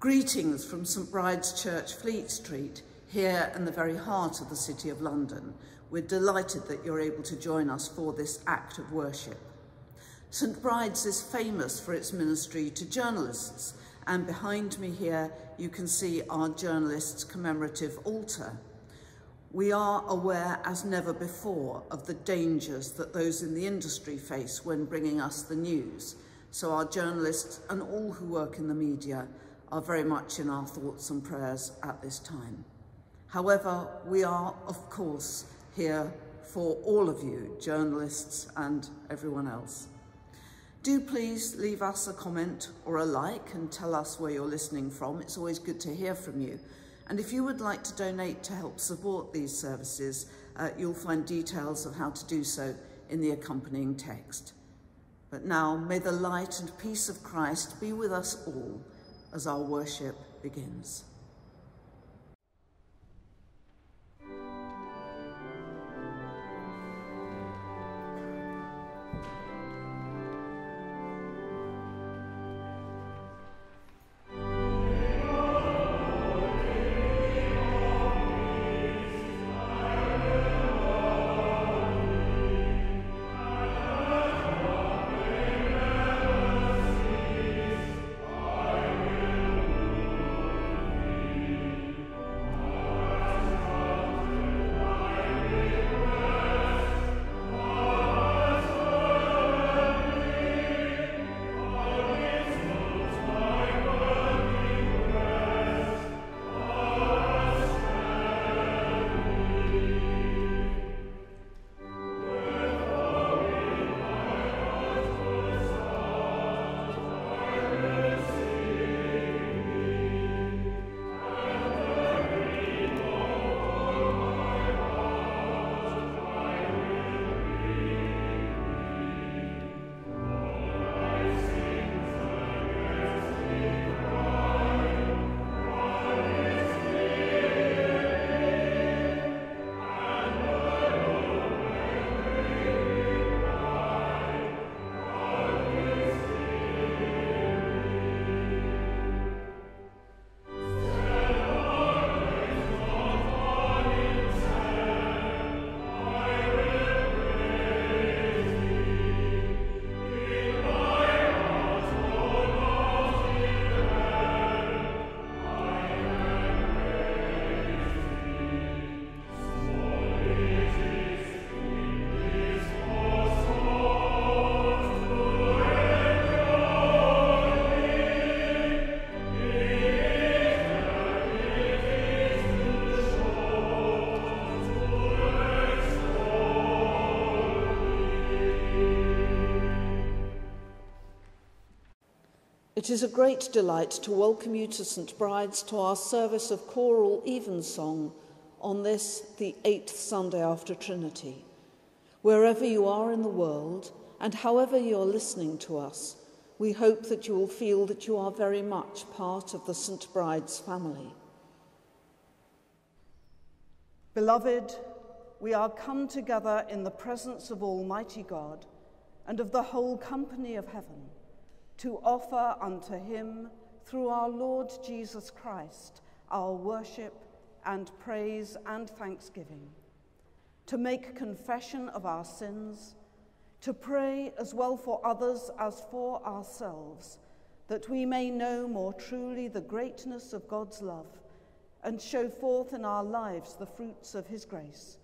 Greetings from St Bride's Church, Fleet Street, here in the very heart of the City of London. We're delighted that you're able to join us for this act of worship. St Bride's is famous for its ministry to journalists, and behind me here you can see our journalists' commemorative altar. We are aware as never before of the dangers that those in the industry face when bringing us the news, so our journalists and all who work in the media are very much in our thoughts and prayers at this time. However, we are, of course, here for all of you, journalists and everyone else. Do please leave us a comment or a like and tell us where you're listening from. It's always good to hear from you. And if you would like to donate to help support these services, uh, you'll find details of how to do so in the accompanying text. But now, may the light and peace of Christ be with us all as our worship begins. It is a great delight to welcome you to St Bride's to our service of choral evensong on this, the eighth Sunday after Trinity. Wherever you are in the world and however you're listening to us, we hope that you will feel that you are very much part of the St Bride's family. Beloved, we are come together in the presence of Almighty God and of the whole company of heaven to offer unto him through our Lord Jesus Christ our worship and praise and thanksgiving, to make confession of our sins, to pray as well for others as for ourselves, that we may know more truly the greatness of God's love and show forth in our lives the fruits of his grace,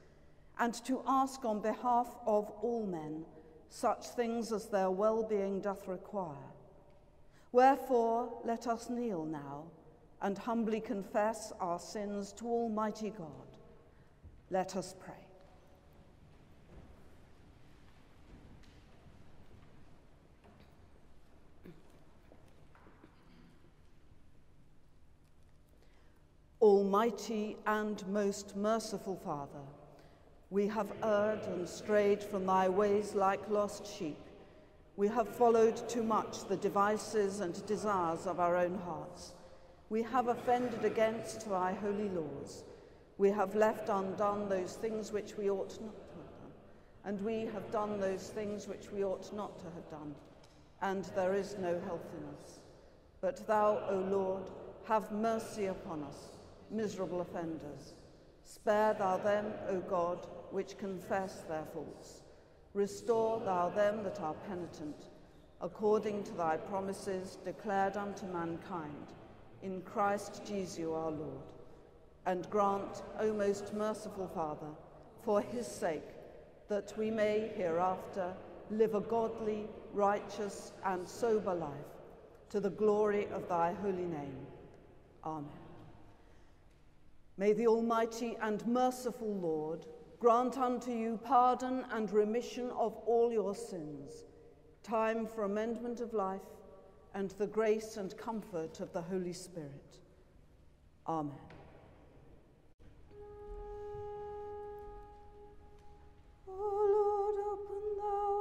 and to ask on behalf of all men such things as their well-being doth require Wherefore, let us kneel now and humbly confess our sins to Almighty God. Let us pray. Almighty and most merciful Father, we have erred and strayed from thy ways like lost sheep. We have followed too much the devices and desires of our own hearts. We have offended against thy holy laws. We have left undone those things which we ought not to have done. And we have done those things which we ought not to have done. And there is no health in us. But thou, O Lord, have mercy upon us, miserable offenders. Spare thou them, O God, which confess their faults. Restore thou them that are penitent, according to thy promises declared unto mankind, in Christ Jesus our Lord. And grant, O most merciful Father, for his sake, that we may hereafter live a godly, righteous, and sober life, to the glory of thy holy name. Amen. May the Almighty and merciful Lord grant unto you pardon and remission of all your sins, time for amendment of life, and the grace and comfort of the Holy Spirit. Amen. O Lord, open thou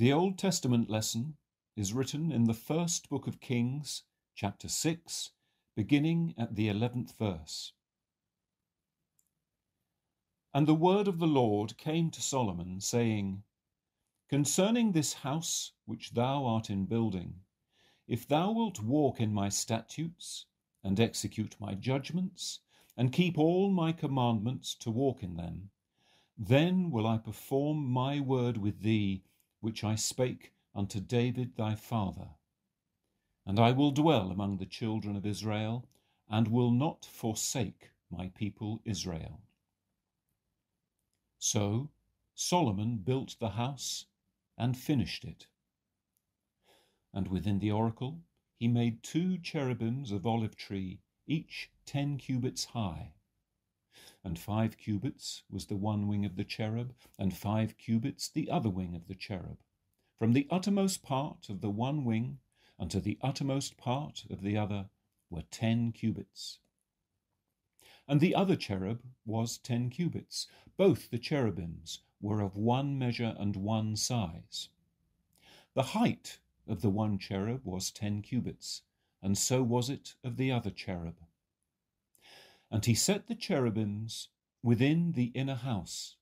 The Old Testament lesson is written in the first book of Kings, chapter 6, beginning at the 11th verse. And the word of the Lord came to Solomon, saying, Concerning this house which thou art in building, if thou wilt walk in my statutes, and execute my judgments, and keep all my commandments to walk in them, then will I perform my word with thee which I spake unto David thy father. And I will dwell among the children of Israel, and will not forsake my people Israel. So Solomon built the house and finished it. And within the oracle he made two cherubims of olive tree, each ten cubits high. And five cubits was the one wing of the cherub, and five cubits the other wing of the cherub. From the uttermost part of the one wing unto the uttermost part of the other were ten cubits. And the other cherub was ten cubits. Both the cherubims were of one measure and one size. The height of the one cherub was ten cubits, and so was it of the other cherub. And he set the cherubims within the inner house,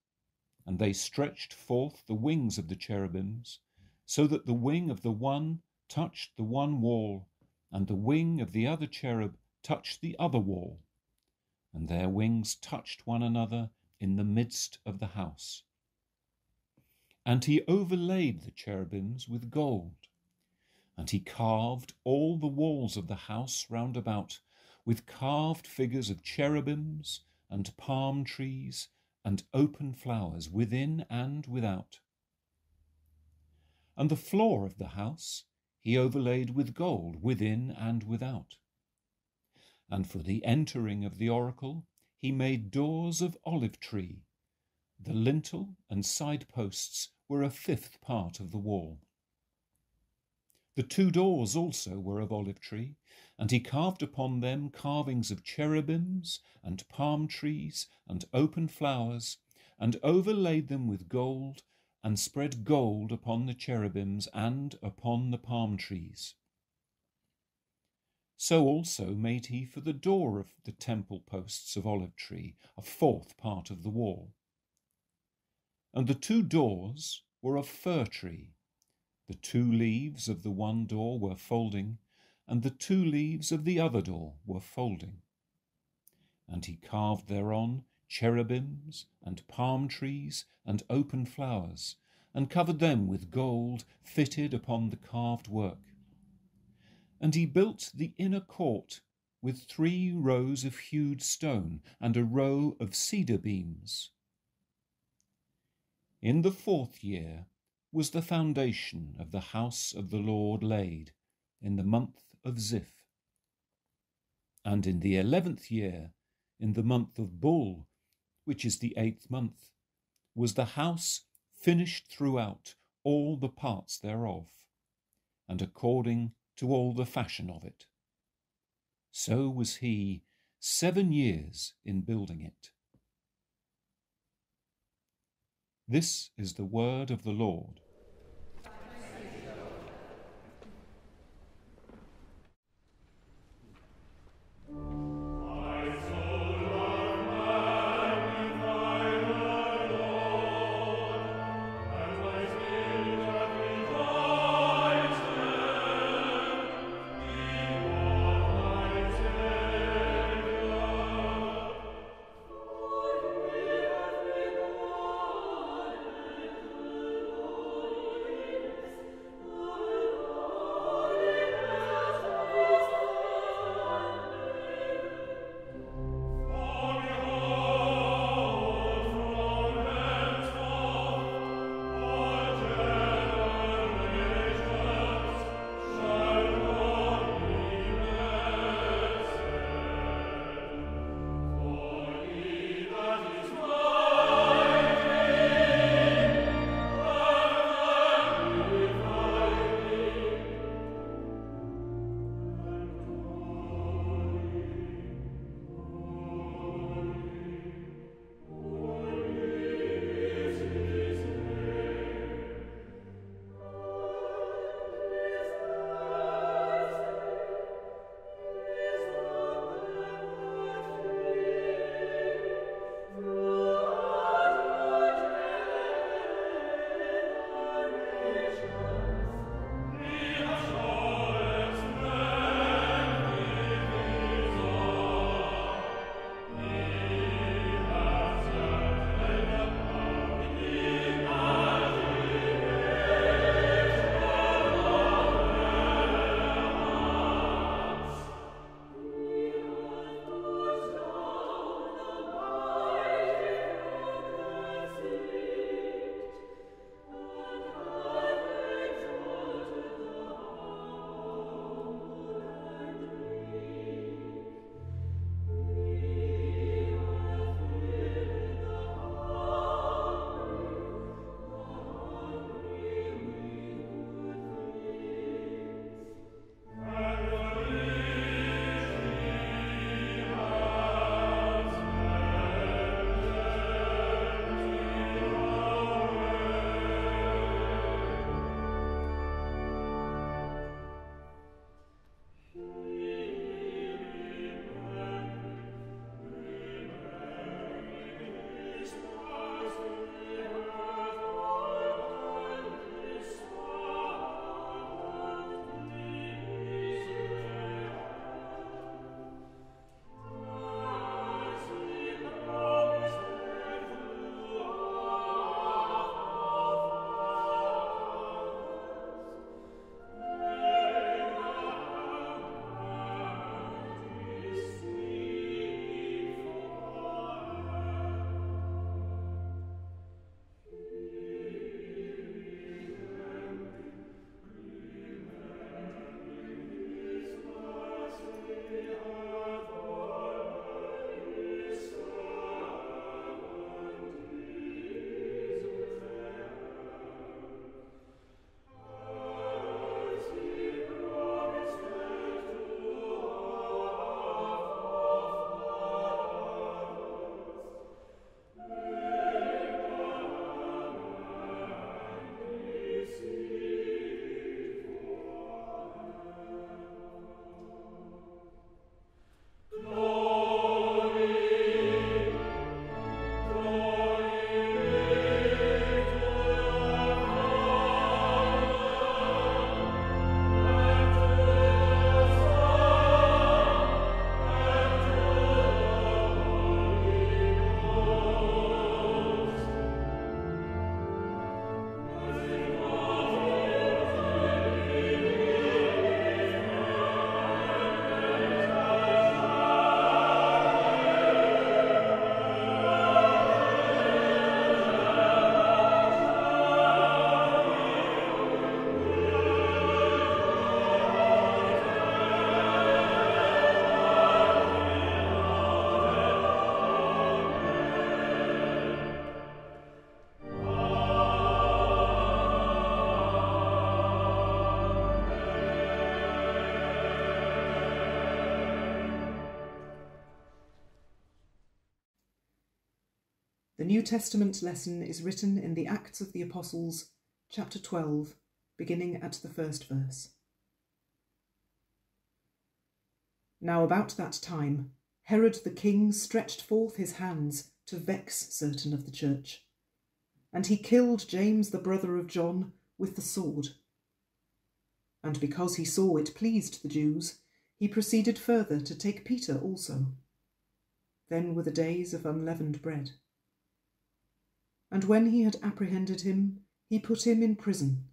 and they stretched forth the wings of the cherubims so that the wing of the one touched the one wall, and the wing of the other cherub touched the other wall, and their wings touched one another in the midst of the house. And he overlaid the cherubims with gold, and he carved all the walls of the house round about with carved figures of cherubims and palm trees and open flowers within and without and the floor of the house he overlaid with gold within and without. And for the entering of the oracle he made doors of olive tree. The lintel and side posts were a fifth part of the wall. The two doors also were of olive tree, and he carved upon them carvings of cherubims and palm trees and open flowers, and overlaid them with gold and spread gold upon the cherubims and upon the palm trees. So also made he for the door of the temple posts of olive tree, a fourth part of the wall. And the two doors were of fir tree. The two leaves of the one door were folding, and the two leaves of the other door were folding. And he carved thereon cherubims, and palm trees, and open flowers, and covered them with gold fitted upon the carved work. And he built the inner court with three rows of hewed stone and a row of cedar beams. In the fourth year was the foundation of the house of the Lord laid, in the month of Zif. And in the eleventh year, in the month of Bul, which is the eighth month, was the house finished throughout all the parts thereof, and according to all the fashion of it. So was he seven years in building it. This is the word of the Lord. The New Testament lesson is written in the Acts of the Apostles, chapter 12, beginning at the first verse. Now, about that time, Herod the king stretched forth his hands to vex certain of the church, and he killed James the brother of John with the sword. And because he saw it pleased the Jews, he proceeded further to take Peter also. Then were the days of unleavened bread. And when he had apprehended him, he put him in prison,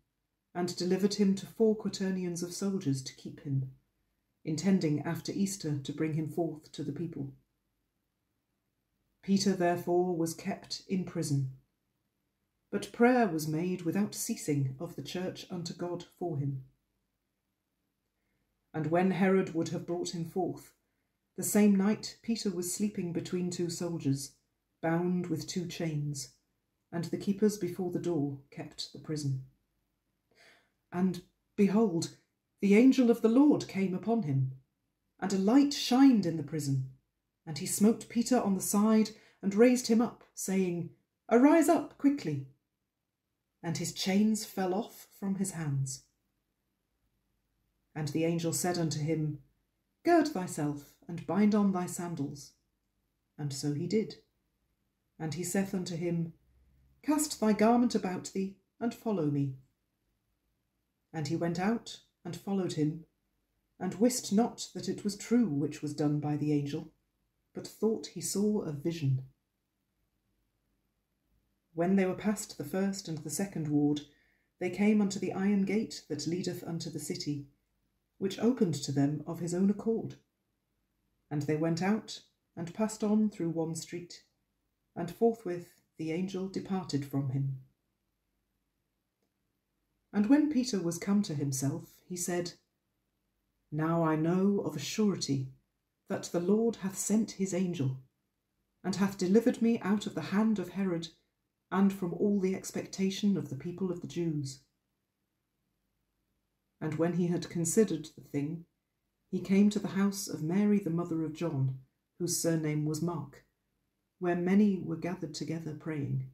and delivered him to four quaternions of soldiers to keep him, intending after Easter to bring him forth to the people. Peter therefore was kept in prison. But prayer was made without ceasing of the church unto God for him. And when Herod would have brought him forth, the same night Peter was sleeping between two soldiers, bound with two chains and the keepers before the door kept the prison. And behold, the angel of the Lord came upon him, and a light shined in the prison. And he smote Peter on the side and raised him up, saying, Arise up quickly. And his chains fell off from his hands. And the angel said unto him, Gird thyself, and bind on thy sandals. And so he did. And he saith unto him, Cast thy garment about thee, and follow me. And he went out and followed him, and wist not that it was true which was done by the angel, but thought he saw a vision. When they were past the first and the second ward, they came unto the iron gate that leadeth unto the city, which opened to them of his own accord. And they went out and passed on through one street, and forthwith the angel departed from him. And when Peter was come to himself, he said, Now I know of a surety that the Lord hath sent his angel, and hath delivered me out of the hand of Herod, and from all the expectation of the people of the Jews. And when he had considered the thing, he came to the house of Mary the mother of John, whose surname was Mark where many were gathered together praying.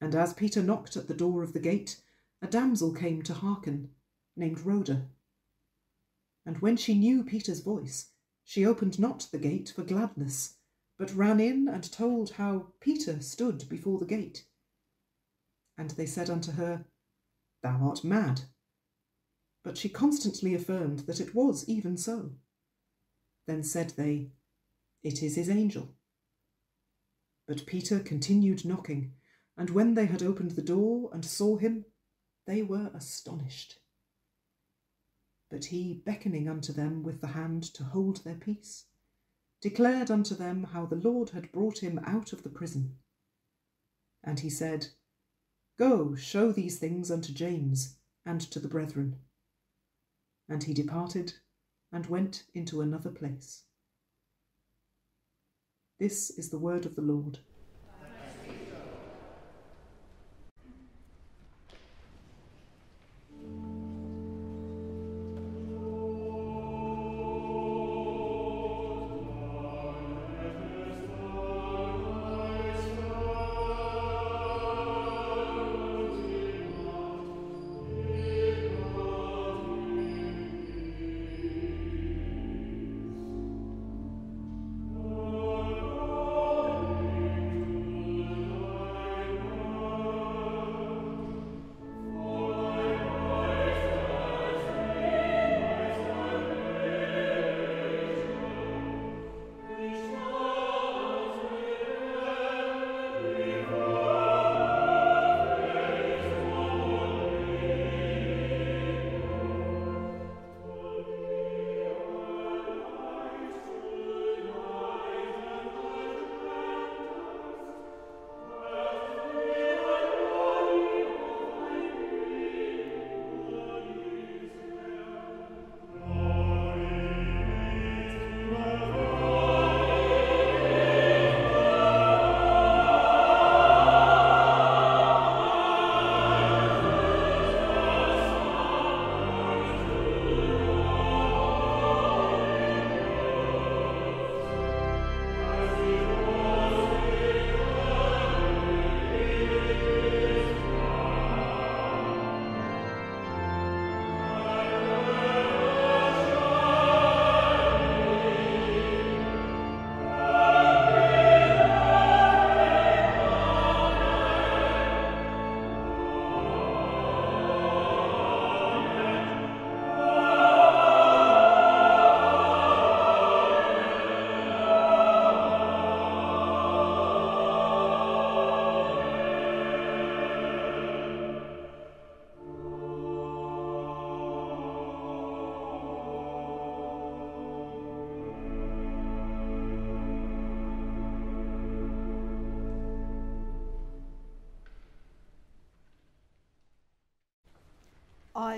And as Peter knocked at the door of the gate, a damsel came to hearken, named Rhoda. And when she knew Peter's voice, she opened not the gate for gladness, but ran in and told how Peter stood before the gate. And they said unto her, Thou art mad. But she constantly affirmed that it was even so. Then said they, it is his angel. But Peter continued knocking, and when they had opened the door and saw him, they were astonished. But he, beckoning unto them with the hand to hold their peace, declared unto them how the Lord had brought him out of the prison. And he said, Go, show these things unto James and to the brethren. And he departed and went into another place. This is the word of the Lord.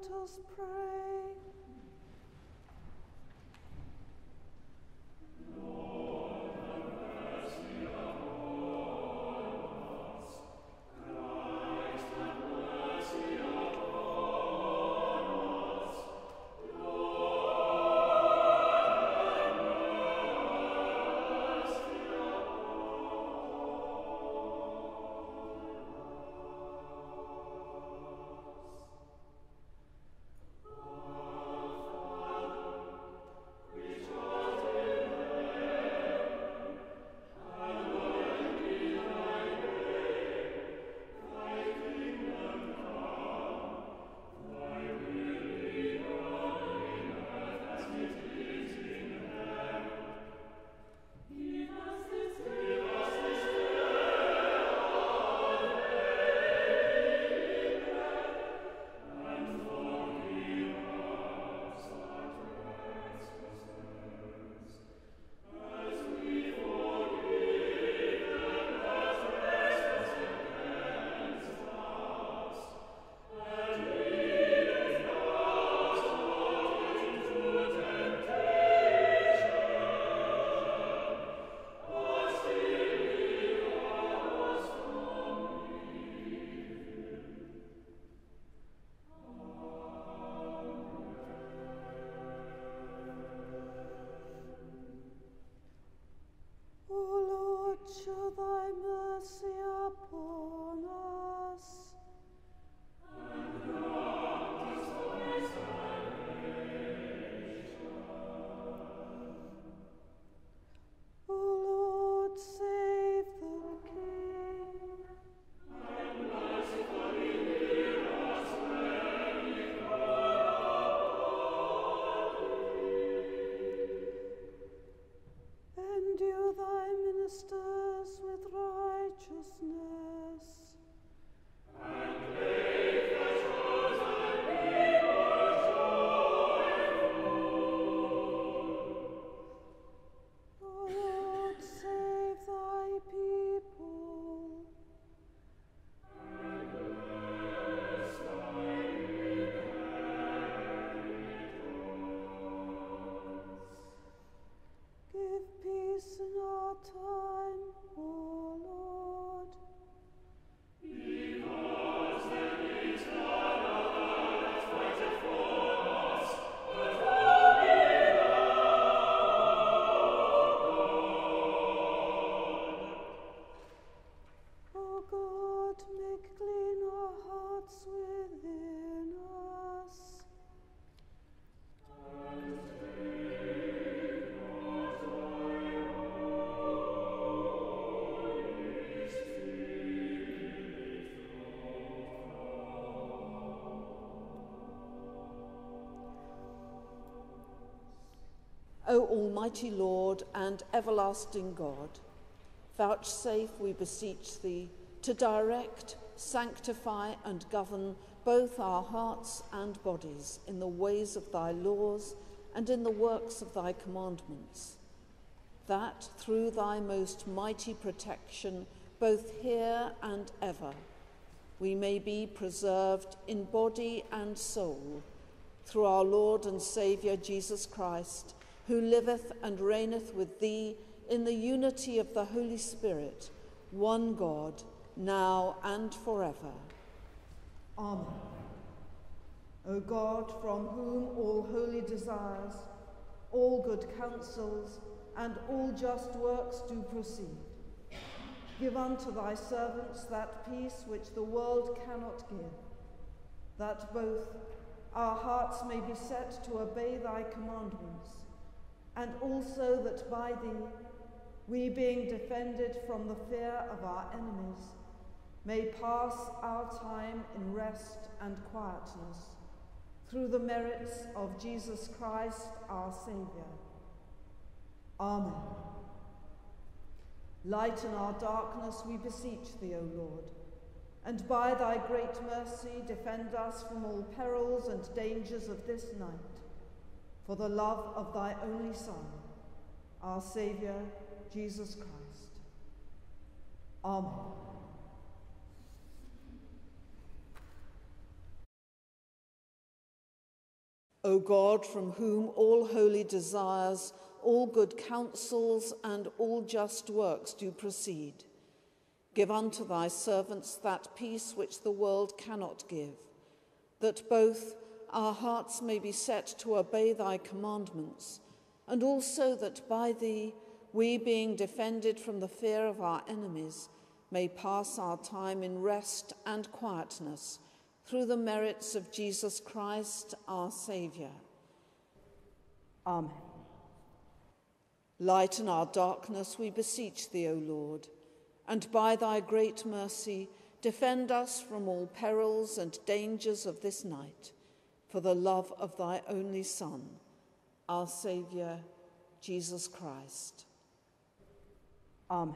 Let us pray. Almighty Lord and everlasting God, vouchsafe, we beseech thee, to direct, sanctify, and govern both our hearts and bodies in the ways of thy laws and in the works of thy commandments, that through thy most mighty protection, both here and ever, we may be preserved in body and soul through our Lord and Saviour Jesus Christ who liveth and reigneth with thee in the unity of the Holy Spirit, one God, now and forever. Amen. O God, from whom all holy desires, all good counsels, and all just works do proceed, give unto thy servants that peace which the world cannot give, that both our hearts may be set to obey thy commandments, and also that by thee, we being defended from the fear of our enemies, may pass our time in rest and quietness through the merits of Jesus Christ our Saviour. Amen. Lighten our darkness, we beseech thee, O Lord, and by thy great mercy defend us from all perils and dangers of this night, for the love of thy only Son, our Saviour, Jesus Christ. Amen. O God, from whom all holy desires, all good counsels, and all just works do proceed, give unto thy servants that peace which the world cannot give, that both our hearts may be set to obey thy commandments, and also that by thee we, being defended from the fear of our enemies, may pass our time in rest and quietness through the merits of Jesus Christ, our Saviour. Amen. Lighten our darkness, we beseech thee, O Lord, and by thy great mercy defend us from all perils and dangers of this night, for the love of thy only Son, our Saviour, Jesus Christ. Amen.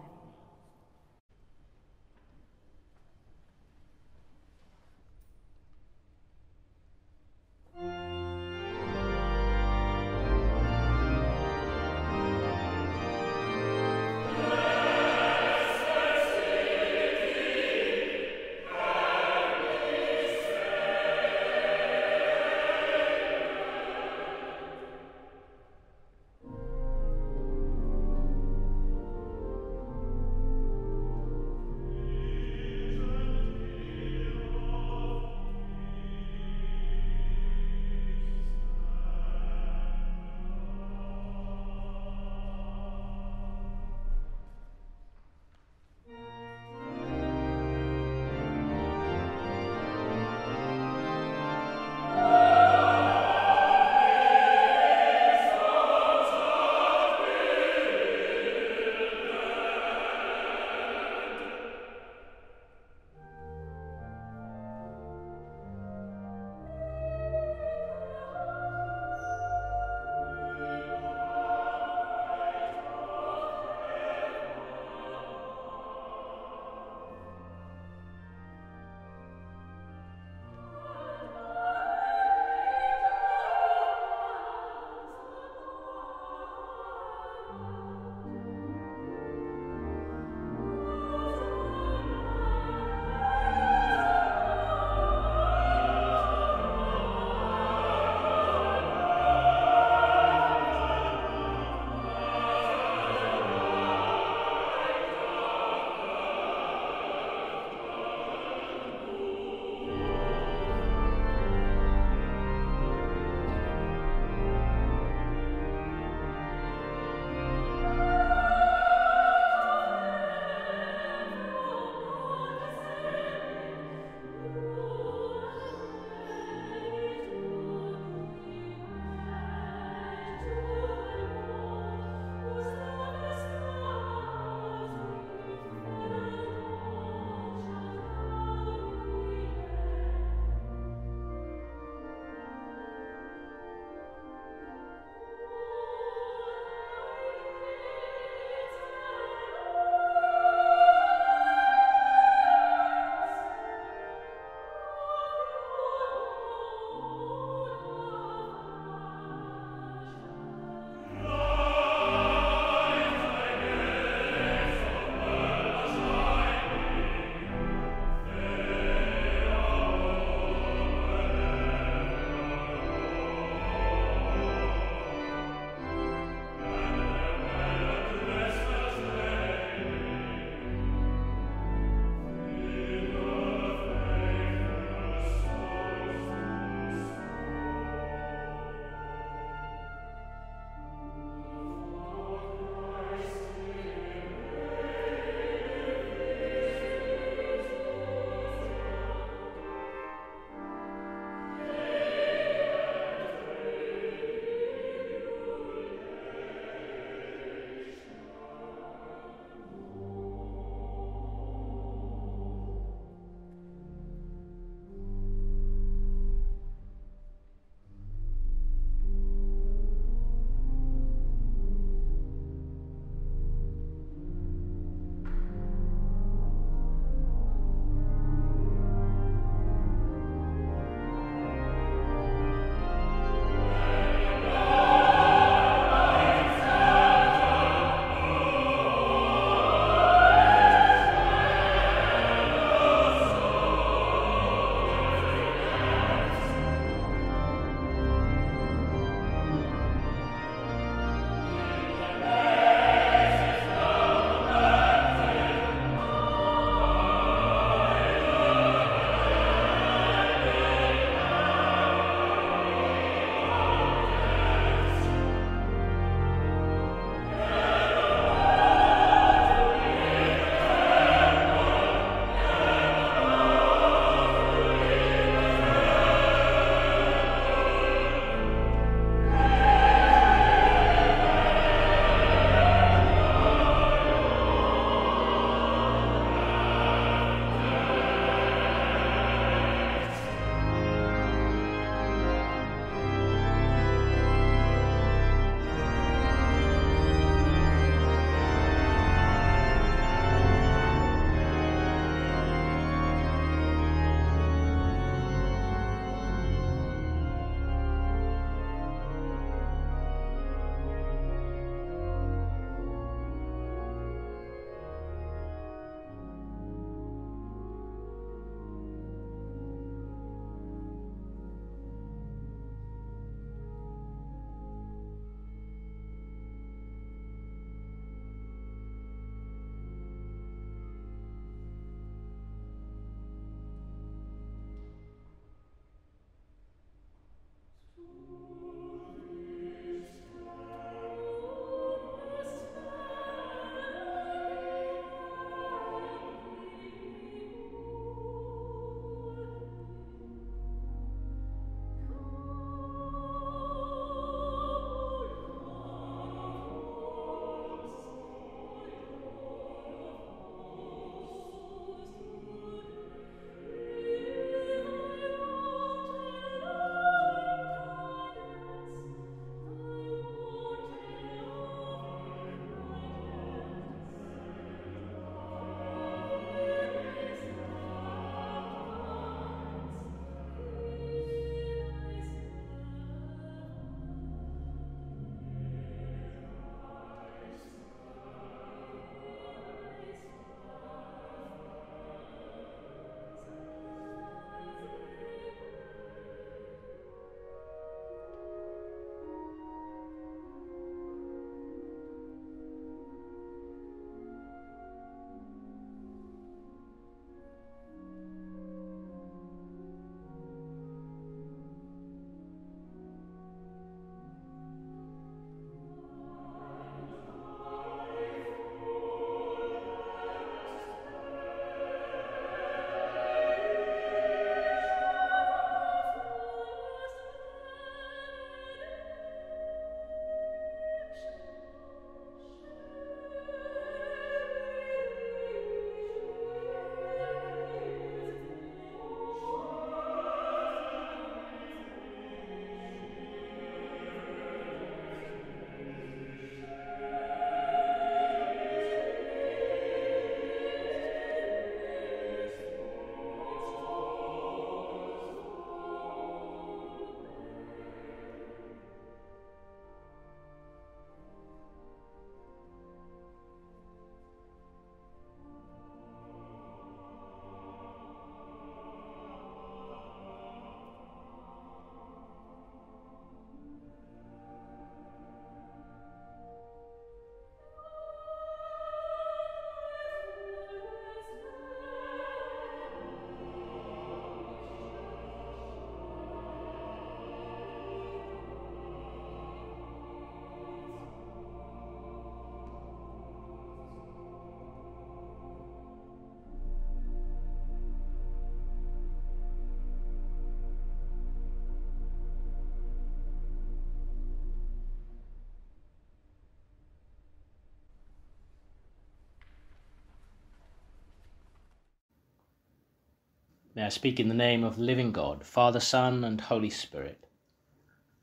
May I speak in the name of the living God, Father, Son, and Holy Spirit.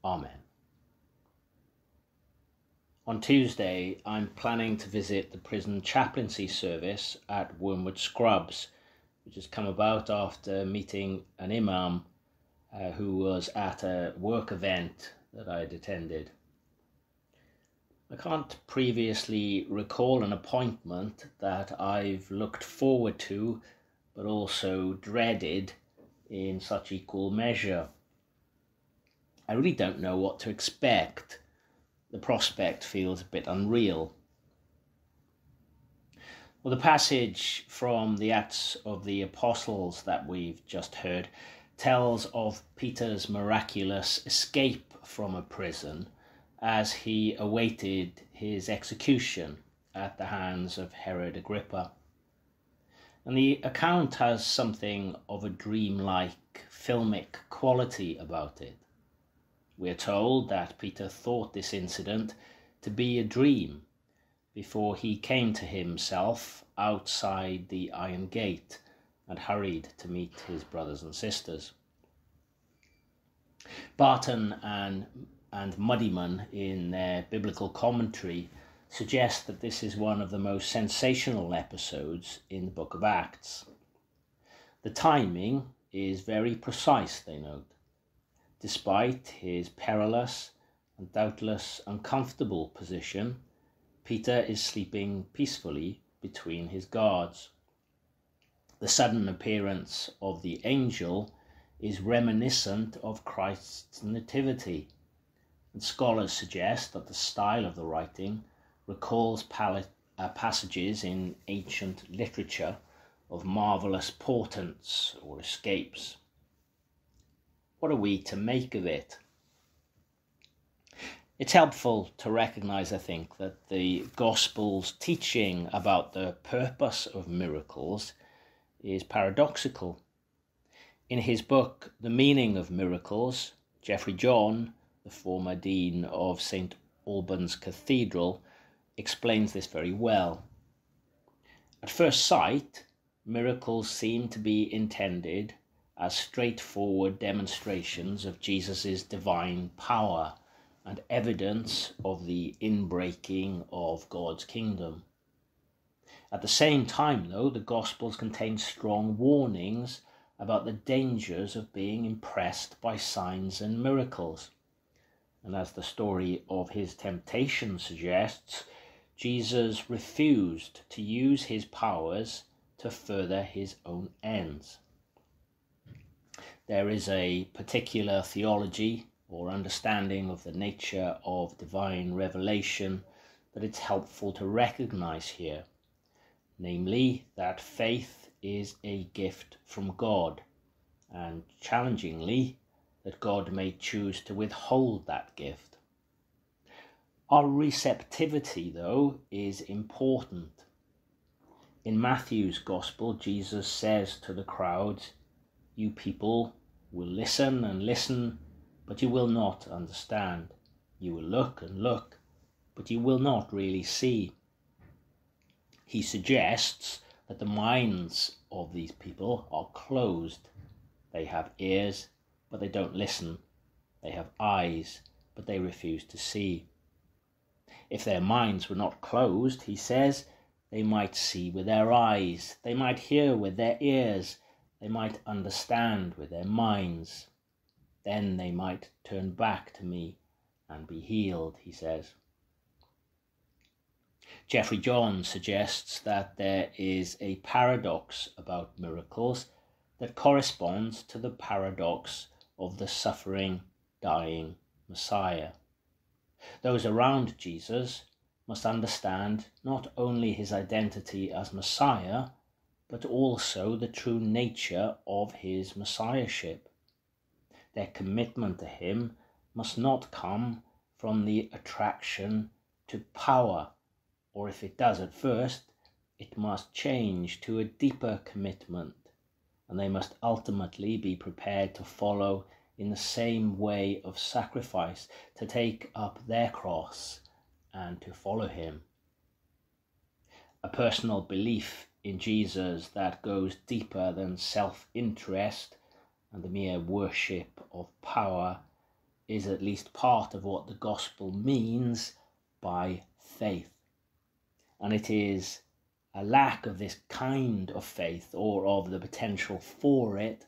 Amen. On Tuesday, I'm planning to visit the prison chaplaincy service at Wormwood Scrubs, which has come about after meeting an imam uh, who was at a work event that I had attended. I can't previously recall an appointment that I've looked forward to but also dreaded in such equal measure. I really don't know what to expect. The prospect feels a bit unreal. Well, the passage from the Acts of the Apostles that we've just heard tells of Peter's miraculous escape from a prison as he awaited his execution at the hands of Herod Agrippa. And the account has something of a dreamlike filmic quality about it. We are told that Peter thought this incident to be a dream before he came to himself outside the iron gate and hurried to meet his brothers and sisters. Barton and, and Muddiman, in their biblical commentary, suggest that this is one of the most sensational episodes in the book of Acts. The timing is very precise, they note. Despite his perilous and doubtless uncomfortable position, Peter is sleeping peacefully between his guards. The sudden appearance of the angel is reminiscent of Christ's nativity, and scholars suggest that the style of the writing recalls uh, passages in ancient literature of marvellous portents or escapes. What are we to make of it? It's helpful to recognize, I think, that the Gospel's teaching about the purpose of miracles is paradoxical. In his book, The Meaning of Miracles, Jeffrey John, the former dean of St. Albans Cathedral, explains this very well. At first sight, miracles seem to be intended as straightforward demonstrations of Jesus' divine power and evidence of the inbreaking of God's kingdom. At the same time, though, the Gospels contain strong warnings about the dangers of being impressed by signs and miracles. And as the story of his temptation suggests, Jesus refused to use his powers to further his own ends. There is a particular theology or understanding of the nature of divine revelation that it's helpful to recognize here, namely that faith is a gift from God, and challengingly, that God may choose to withhold that gift. Our receptivity, though, is important. In Matthew's Gospel, Jesus says to the crowds, You people will listen and listen, but you will not understand. You will look and look, but you will not really see. He suggests that the minds of these people are closed. They have ears, but they don't listen. They have eyes, but they refuse to see. If their minds were not closed, he says, they might see with their eyes, they might hear with their ears, they might understand with their minds. Then they might turn back to me and be healed, he says. Jeffrey John suggests that there is a paradox about miracles that corresponds to the paradox of the suffering, dying Messiah. Those around Jesus must understand not only his identity as Messiah, but also the true nature of his Messiahship. Their commitment to him must not come from the attraction to power, or if it does at first, it must change to a deeper commitment, and they must ultimately be prepared to follow in the same way of sacrifice, to take up their cross and to follow him. A personal belief in Jesus that goes deeper than self interest and the mere worship of power is at least part of what the gospel means by faith. And it is a lack of this kind of faith or of the potential for it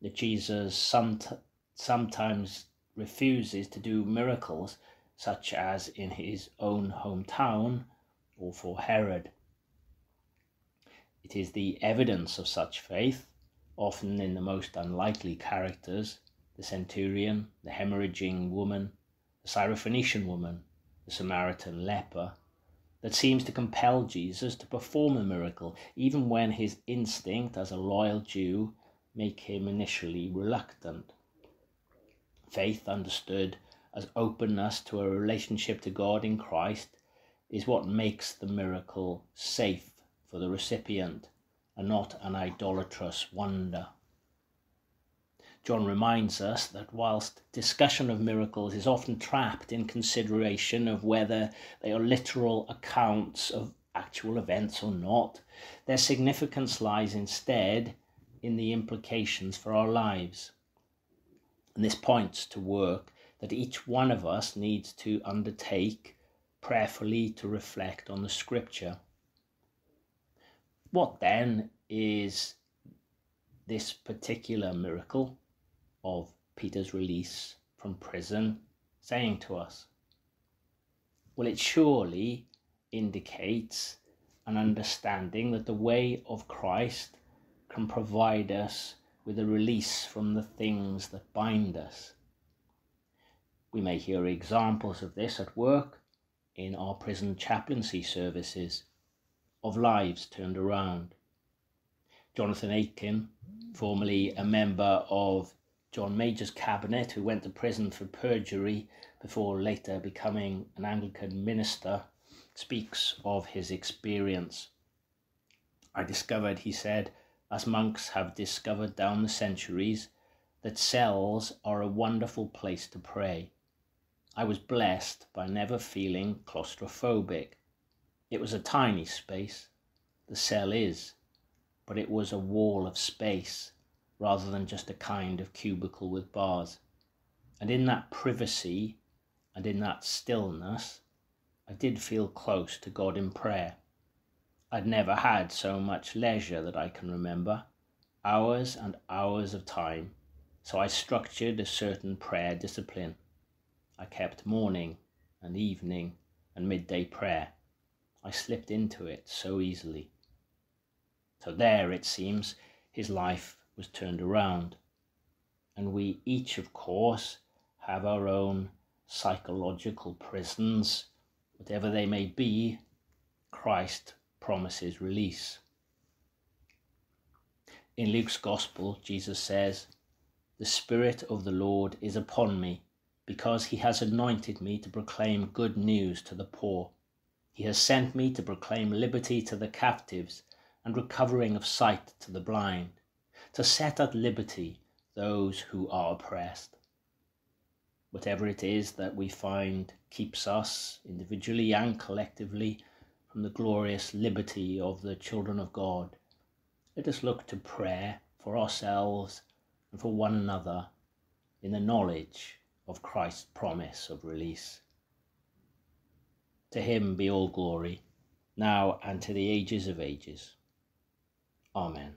that Jesus somet- sometimes refuses to do miracles, such as in his own hometown or for Herod. It is the evidence of such faith, often in the most unlikely characters the centurion, the hemorrhaging woman, the Syrophoenician woman, the Samaritan leper that seems to compel Jesus to perform a miracle, even when his instinct as a loyal Jew make him initially reluctant. Faith, understood as openness to a relationship to God in Christ, is what makes the miracle safe for the recipient and not an idolatrous wonder. John reminds us that whilst discussion of miracles is often trapped in consideration of whether they are literal accounts of actual events or not, their significance lies instead in the implications for our lives. And this points to work that each one of us needs to undertake prayerfully to reflect on the scripture. What then is this particular miracle of Peter's release from prison saying to us? Well, it surely indicates an understanding that the way of Christ can provide us with a release from the things that bind us. We may hear examples of this at work in our prison chaplaincy services of lives turned around. Jonathan Aitken, formerly a member of John Major's cabinet, who went to prison for perjury before later becoming an Anglican minister, speaks of his experience. I discovered, he said, as monks have discovered down the centuries, that cells are a wonderful place to pray. I was blessed by never feeling claustrophobic. It was a tiny space, the cell is, but it was a wall of space rather than just a kind of cubicle with bars. And in that privacy and in that stillness, I did feel close to God in prayer. I'd never had so much leisure that I can remember, hours and hours of time, so I structured a certain prayer discipline. I kept morning and evening and midday prayer. I slipped into it so easily. So there, it seems, his life was turned around. And we each, of course, have our own psychological prisons, whatever they may be, Christ promises release. In Luke's Gospel, Jesus says, The Spirit of the Lord is upon me, because he has anointed me to proclaim good news to the poor. He has sent me to proclaim liberty to the captives and recovering of sight to the blind, to set at liberty those who are oppressed. Whatever it is that we find keeps us, individually and collectively, from the glorious liberty of the children of God, let us look to prayer for ourselves and for one another in the knowledge of Christ's promise of release. To him be all glory, now and to the ages of ages. Amen.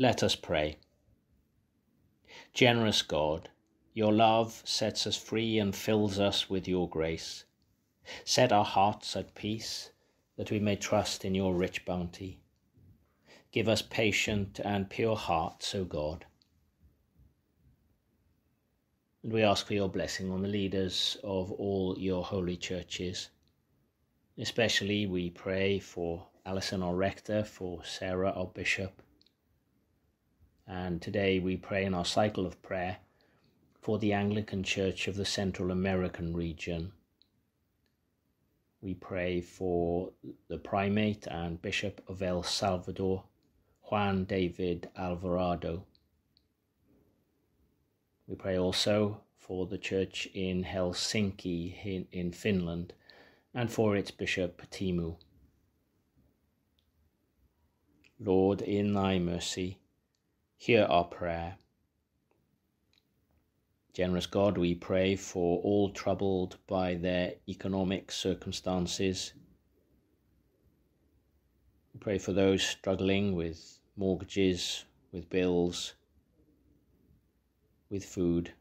Let us pray. Generous God, your love sets us free and fills us with your grace. Set our hearts at peace that we may trust in your rich bounty. Give us patient and pure hearts, O God. And we ask for your blessing on the leaders of all your holy churches. Especially we pray for Alison, our rector, for Sarah, our bishop. And today we pray in our cycle of prayer for the Anglican Church of the Central American region. We pray for the primate and bishop of El Salvador, Juan David Alvarado. We pray also for the church in Helsinki in, in Finland and for its bishop Teemu. Lord, in thy mercy, hear our prayer. Generous God, we pray for all troubled by their economic circumstances. We pray for those struggling with mortgages, with bills, with food.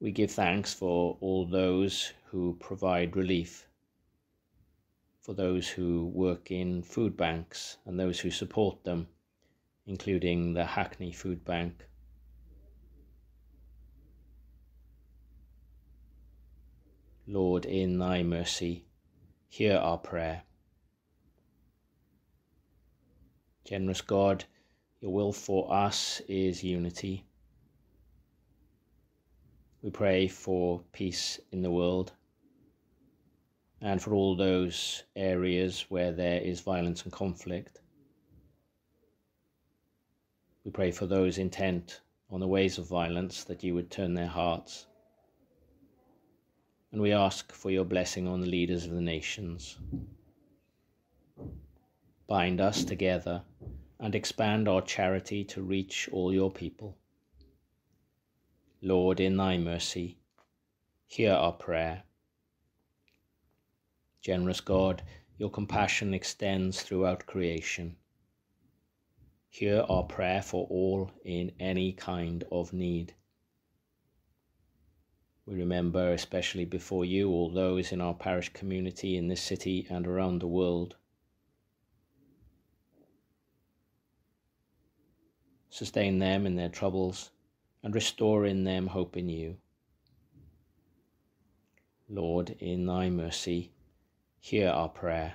We give thanks for all those who provide relief, for those who work in food banks and those who support them, including the Hackney Food Bank. Lord, in thy mercy, hear our prayer. Generous God, your will for us is unity. We pray for peace in the world and for all those areas where there is violence and conflict. We pray for those intent on the ways of violence that you would turn their hearts. And we ask for your blessing on the leaders of the nations. Bind us together and expand our charity to reach all your people. Lord, in thy mercy, hear our prayer. Generous God, your compassion extends throughout creation. Hear our prayer for all in any kind of need. We remember, especially before you, all those in our parish community in this city and around the world sustain them in their troubles, and restore in them hope in you. Lord, in thy mercy, hear our prayer.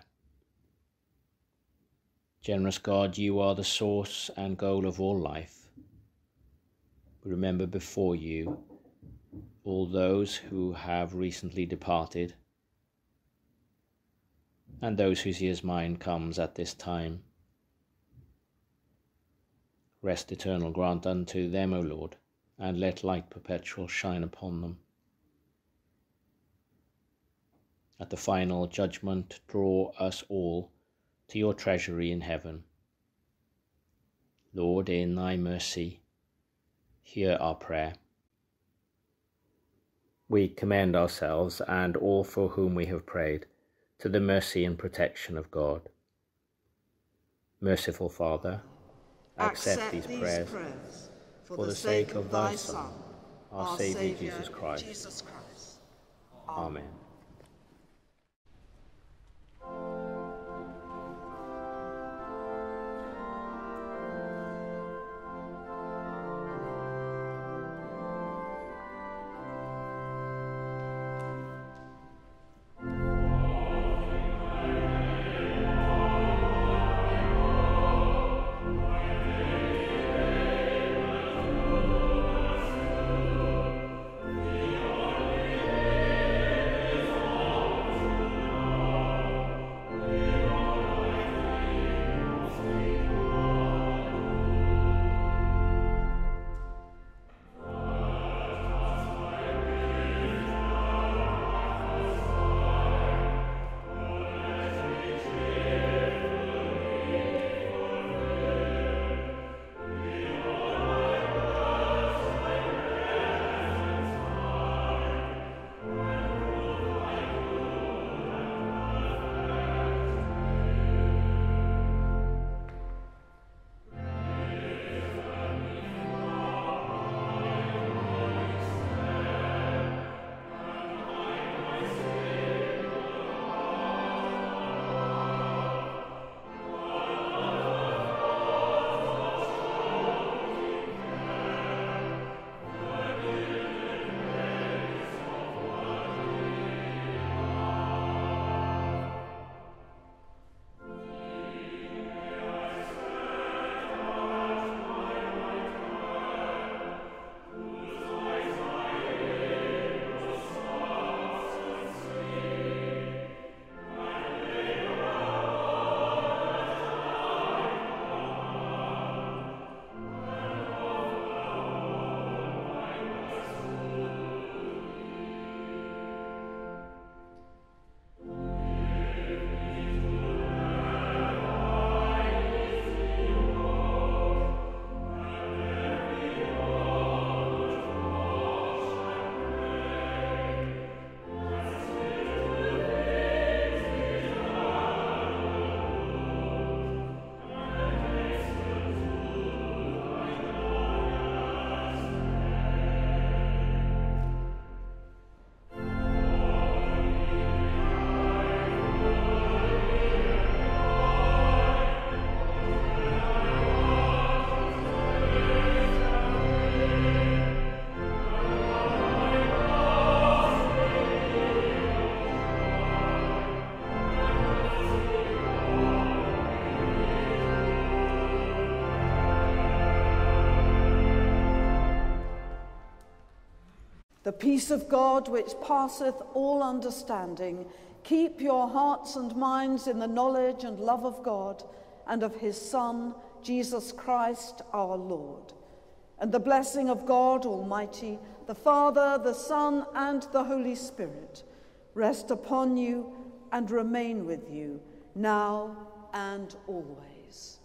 Generous God, you are the source and goal of all life. We remember before you all those who have recently departed and those whose year's mind comes at this time. Rest eternal grant unto them, O Lord, and let light perpetual shine upon them. At the final judgment, draw us all to your treasury in heaven. Lord, in thy mercy, hear our prayer. We commend ourselves and all for whom we have prayed to the mercy and protection of God. Merciful Father, accept, these, prayers, prayers for, the sake of thy Son, our Saviour Jesus Christ. Jesus Christ. Amen. Peace of God, which passeth all understanding, keep your hearts and minds in the knowledge and love of God and of his Son, Jesus Christ our Lord. And the blessing of God Almighty, the Father, the Son, and the Holy Spirit rest upon you and remain with you now and always.